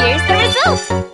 here's the results!